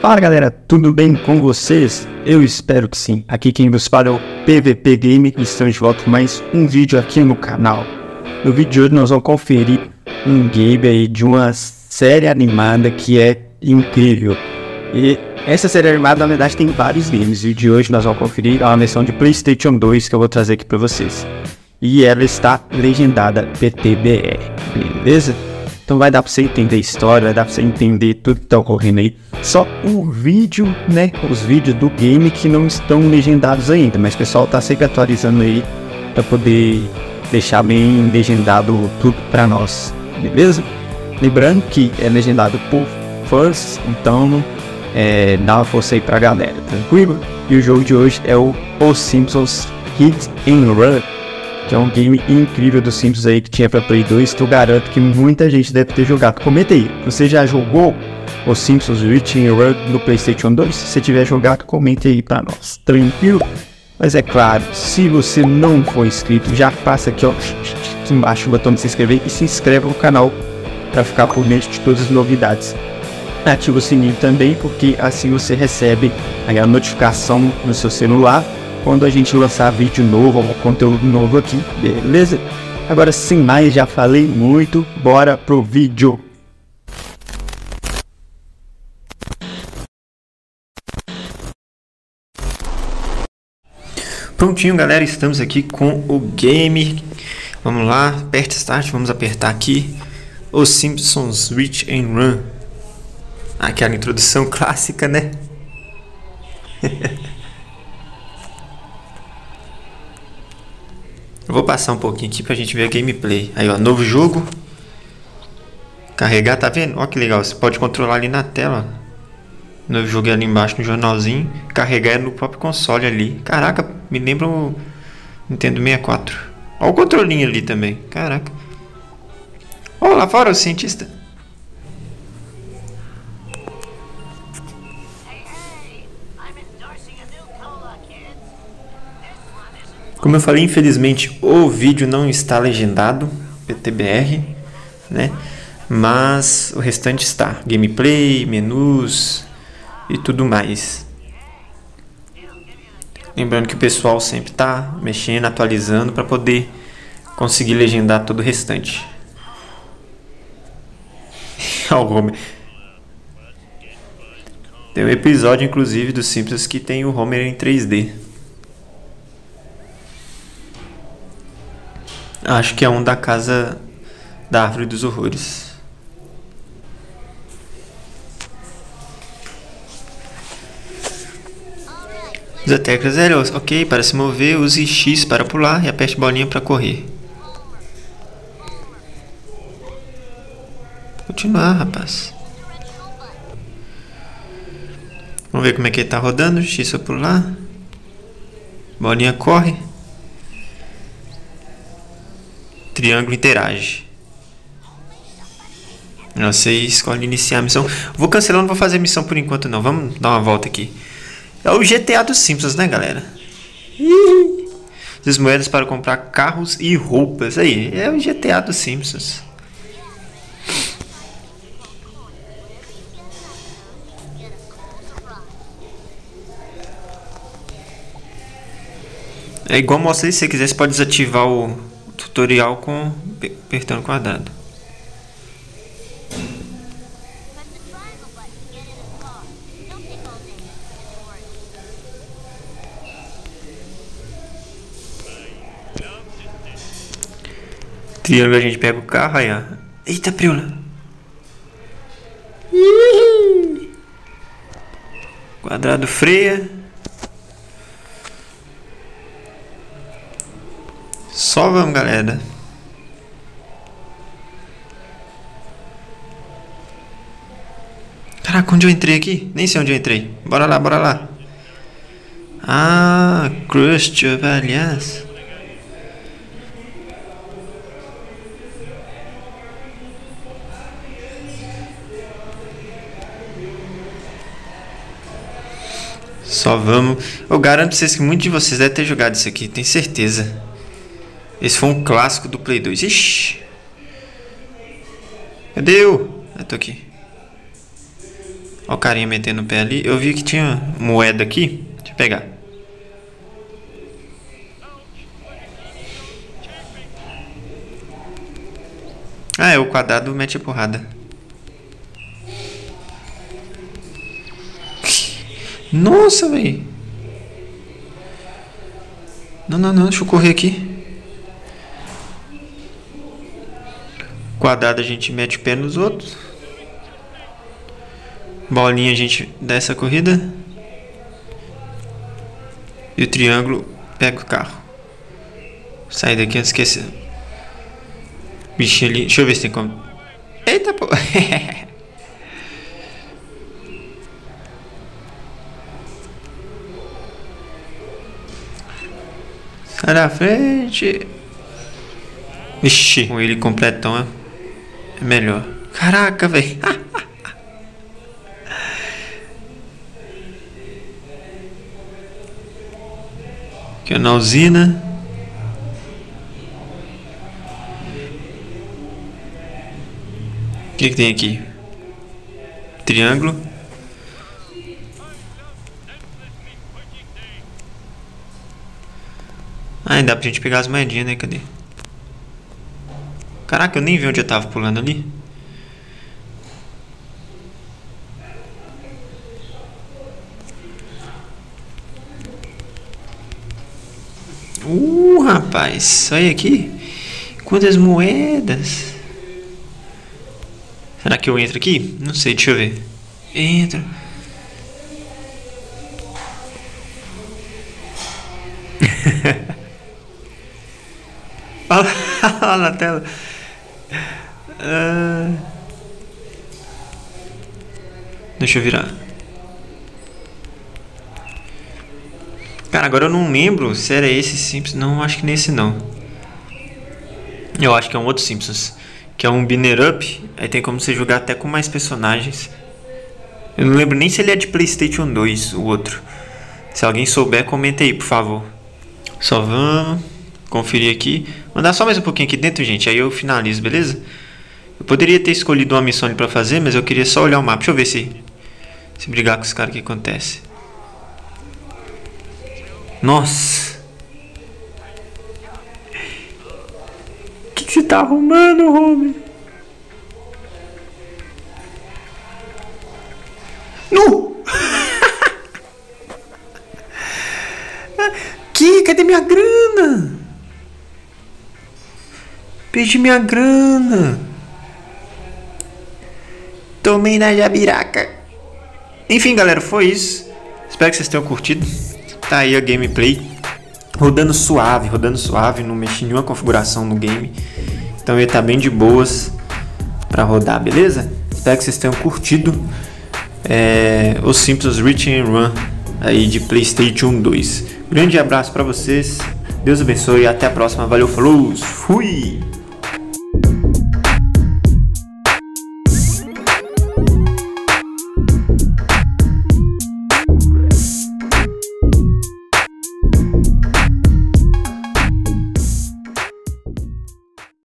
Fala galera, tudo bem com vocês? Eu espero que sim. Aqui quem vos fala é o PVP Game e estamos de volta com mais um vídeo aqui no canal. No vídeo de hoje nós vamos conferir um game aí de uma série animada que é incrível. E essa série animada na verdade tem vários games e de hoje nós vamos conferir a versão de Playstation 2 que eu vou trazer aqui para vocês. E ela está legendada PTBR, beleza? Então vai dar pra você entender a história, vai dar pra você entender tudo que tá ocorrendo aí. Só o vídeo, né? Os vídeos do game que não estão legendados ainda, mas o pessoal tá sempre atualizando aí pra poder deixar bem legendado tudo pra nós, beleza? Lembrando que é legendado por fãs, então é, dá uma força aí pra galera, tranquilo? E o jogo de hoje é o Os Simpsons Hit and Run que é um game incrível dos Simpsons aí que tinha pra Play 2, que eu garanto que muita gente deve ter jogado. Comenta aí, você já jogou os Simpsons Reaching Run no Playstation 2? Se tiver jogado, comente aí pra nós, tranquilo? Mas é claro, se você não for inscrito, já passa aqui ó, aqui embaixo o botão de se inscrever e se inscreve no canal para ficar por dentro de todas as novidades. Ativa o sininho também, porque assim você recebe a notificação no seu celular quando a gente lançar vídeo novo ou conteúdo novo aqui, beleza? Agora sem mais, já falei muito, bora pro vídeo. Prontinho galera, estamos aqui com o game. Vamos lá, aperte start, vamos apertar aqui os Simpsons Reach and Run. Aquela introdução clássica, né? Eu vou passar um pouquinho aqui pra gente ver a gameplay. Aí, ó, novo jogo. Carregar, tá vendo? Ó que legal, você pode controlar ali na tela. Novo jogo ali embaixo no jornalzinho. Carregar é no próprio console ali. Caraca, me lembra o Nintendo 64. Ó o controlinho ali também. Caraca. Ó lá fora o cientista. Como eu falei, infelizmente o vídeo não está legendado, PTBR, né? Mas o restante está, gameplay, menus e tudo mais. Lembrando que o pessoal sempre está mexendo, atualizando para poder conseguir legendar todo o restante. Tem um episódio, inclusive, dos Simpsons que tem o Homer em 3D. Acho que é um da casa da Árvore dos Horrores. Use a tecla 0, ok, para se mover, use X para pular e aperte bolinha para correr. Continuar, rapaz. Vamos ver como é que ele tá rodando. X para pular. Bolinha corre. Triângulo interage. Você escolhe iniciar a missão. Vou cancelar, não vou fazer missão por enquanto não. Vamos dar uma volta aqui. É o GTA dos Simpsons, né, galera? As moedas para comprar carros e roupas. Aí, é o GTA dos Simpsons. É igual mostra se você quiser, você pode desativar o tutorial com apertando quadrado. Triângulo a gente pega o carro aí, ó. Eita, Priula. Quadrado freia. Só vamos, galera. Caraca, onde eu entrei aqui? Nem sei onde eu entrei. Bora lá, bora lá. Ah, Crust, aliás. Só vamos. Eu garanto pra vocês que muitos de vocês devem ter jogado isso aqui, tenho certeza. Esse foi um clássico do Play 2. Ixi! Cadê eu? Eu tô aqui. Ó o carinha metendo o pé ali. Eu vi que tinha moeda aqui. Deixa eu pegar. Ah, é o quadrado mete a porrada. Nossa, velho. Não, não, não. Deixa eu correr aqui. Quadrado a gente mete o pé nos outros. Bolinha a gente dá essa corrida. E o triângulo pega o carro. Sai daqui antes que esse bichinho ali. Deixa eu ver se tem como. Eita pô! Sai da frente. Vixe, com ele completão é, é melhor. Caraca, velho. Aqui na usina. O que, que tem aqui? Triângulo. Ah, dá pra gente pegar as moedinhas, né? Cadê? Caraca, eu nem vi onde eu tava pulando ali. Uh, rapaz, olha aqui. Quantas moedas. Será que eu entro aqui? Não sei, deixa eu ver. Entra. Olha na tela. Uh... Deixa eu virar. Cara, agora eu não lembro se era esse Simpsons. Não, acho que nesse não. Eu acho que é um outro Simpsons. Que é um Binner Up. Aí tem como você jogar até com mais personagens. Eu não lembro nem se ele é de PlayStation 2, o outro. Se alguém souber, comenta aí, por favor. Só vamos conferir aqui. Mandar só mais um pouquinho aqui dentro, gente. Aí eu finalizo, beleza? Eu poderia ter escolhido uma missão para fazer, mas eu queria só olhar o mapa. Deixa eu ver se, se brigar com os caras, o que acontece. Nossa! O que, você tá arrumando, homem? Nu! que? Cadê minha grana? Perdi minha grana. Tomei na jabiraca. Enfim, galera, foi isso. Espero que vocês tenham curtido. Tá aí a gameplay. Rodando suave, rodando suave. Não mexi nenhuma configuração no game. Então ele tá bem de boas para rodar, beleza? Espero que vocês tenham curtido. É, os Simpsons Reach and Run aí de PlayStation 2. Grande abraço para vocês. Deus abençoe e até a próxima. Valeu, falou, fui!